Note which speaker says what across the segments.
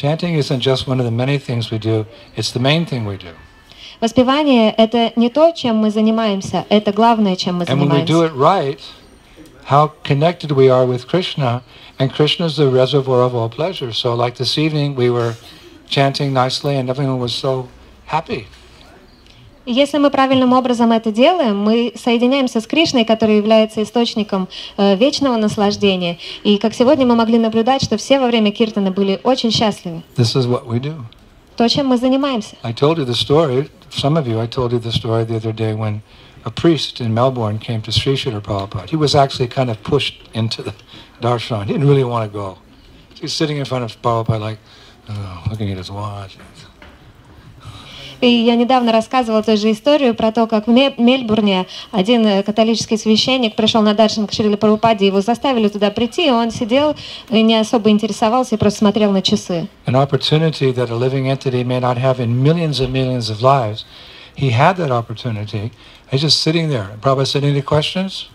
Speaker 1: Chanting isn't just one of the many things we do, it's the main thing we do.
Speaker 2: Воспевание — это не то, чем мы занимаемся, это главное, чем мы
Speaker 1: And when we do
Speaker 2: занимаемся.
Speaker 1: it right, how connected we are with Krishna, and Krishna is the reservoir of all pleasure. So, like this evening, we were chanting nicely, and everyone was so happy.
Speaker 2: Если мы правильным образом это делаем, мы соединяемся с Кришной, который является источником э, вечного наслаждения. И как сегодня мы могли наблюдать, что все во время киртана были очень счастливы.
Speaker 1: This is what we do.
Speaker 2: То, чем мы занимаемся.
Speaker 1: I told you the story, some of you, I told you the story the other day when a priest in Melbourne came to Sri Srila Prabhupada. He was actually kind of pushed into the darshan. He didn't really want to go. He's sitting in front of Prabhupada like, oh, looking at his watch.
Speaker 2: И я недавно рассказывала тоже историю про то, как в Ме- Мельбурне один э, католический священник пришел на даршин к Шриле Прабхупаде, его заставили туда прийти, и он сидел и не особо интересовался и просто смотрел на часы.
Speaker 1: An opportunity that a living entity may not have in millions and millions of lives. He had that opportunity. He's just sitting there. Prabhupada said, any questions?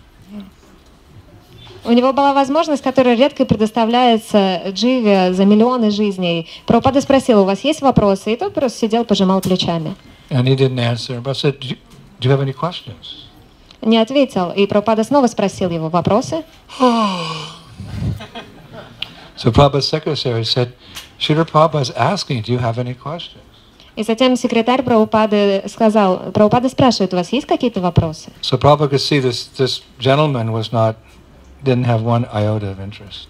Speaker 2: У него была возможность, которая редко предоставляется Дживе за миллионы жизней. Прабхупада спросил, у вас есть вопросы? И тот просто сидел, пожимал плечами.
Speaker 1: And he didn't answer. Prabhupada said, do you, do you have any questions?
Speaker 2: Не ответил. И Прабхупада снова спросил его, вопросы?
Speaker 1: So Prabhupada's secretary said, Srila Prabhupada is asking, do you have any questions?
Speaker 2: И затем секретарь Прабхупады сказал, Прабхупада спрашивает, у вас есть какие-то вопросы?
Speaker 1: So Prabhupada could see this, this gentleman was not, didn't have one iota of interest.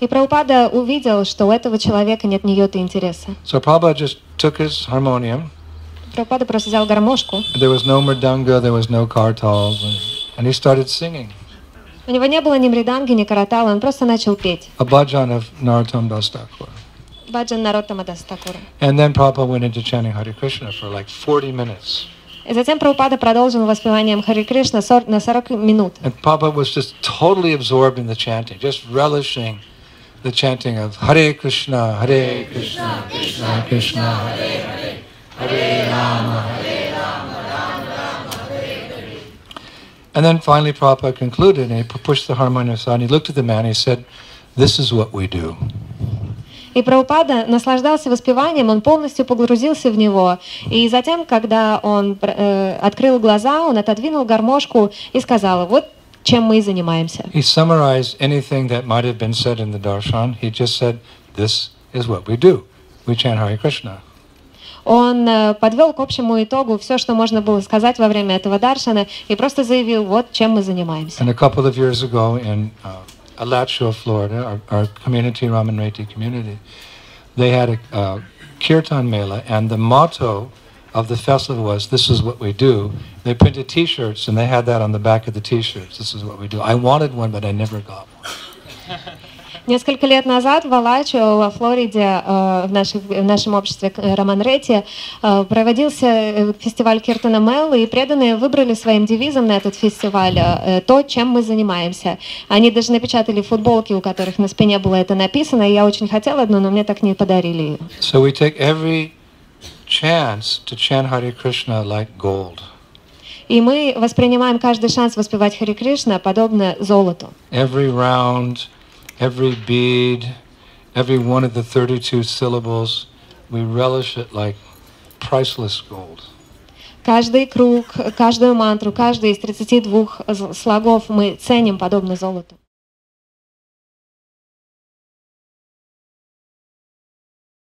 Speaker 2: И Прабхупада увидел, что у этого человека нет ни йоты интереса.
Speaker 1: So Prabhupada just took his harmonium.
Speaker 2: Прабхупада просто взял гармошку.
Speaker 1: There was no mridanga, there was no kartals, and, and he started singing
Speaker 2: У него не было ни мриданги, ни каратала, он просто начал петь.
Speaker 1: a bhajan of Narottam Das Thakur.
Speaker 2: Баджан Нароттама Дастакура.
Speaker 1: And then Prabhupada went into chanting Hare Krishna for like 40 minutes.
Speaker 2: И затем Прабхупада продолжил воспеванием Хари Кришна сор- на 40 минут.
Speaker 1: And Prabhupada was just totally absorbed in the chanting, just relishing the chanting of Hare Krishna, Hare Krishna, Krishna Krishna, Hare Hare, Hare Rama, Hare Rama, Rama Rama, Hare Hare. And then finally Prabhupada concluded and he pushed the harmonium aside and he looked at the man and he said, This is what we do.
Speaker 2: И Прабхупада наслаждался воспеванием, он полностью погрузился в него. И затем, когда он э, открыл глаза, он отодвинул гармошку и сказал, вот чем мы и занимаемся.
Speaker 1: He summarized anything that might have been said in the darshan. He just said, This is what we do. We chant Hare Krishna.
Speaker 2: Он э, подвел к общему итогу все, что можно было сказать во время этого даршана, и просто заявил, вот чем мы занимаемся.
Speaker 1: And a couple of years ago in uh, Alachua, Florida, our, our community, Raman Reti community, they had a kirtan mela, and the motto of the festival was, This is what we do. They printed t shirts, and they had that on the back of the t shirts. This is what we do. I wanted one, but I never got one.
Speaker 2: Несколько лет назад в Алачо, во Флориде, э, в, наших- в нашем обществе э, Роман Ретти, э, проводился фестиваль Киртана Мелла, и преданные выбрали своим девизом на этот фестиваль то, чем мы занимаемся. Они даже напечатали футболки, у которых на спине было это написано, и я очень хотела одну, но мне так не подарили ее.
Speaker 1: So we take every chance to chant Hare Krishna like gold.
Speaker 2: И мы воспринимаем каждый шанс воспевать Хари Кришна подобно золоту.
Speaker 1: Every round, every bead, every one of the 32 syllables, we relish it like priceless gold.
Speaker 2: Каждый круг, каждую мантру, каждый из 32 з- слогов мы ценим подобно золоту.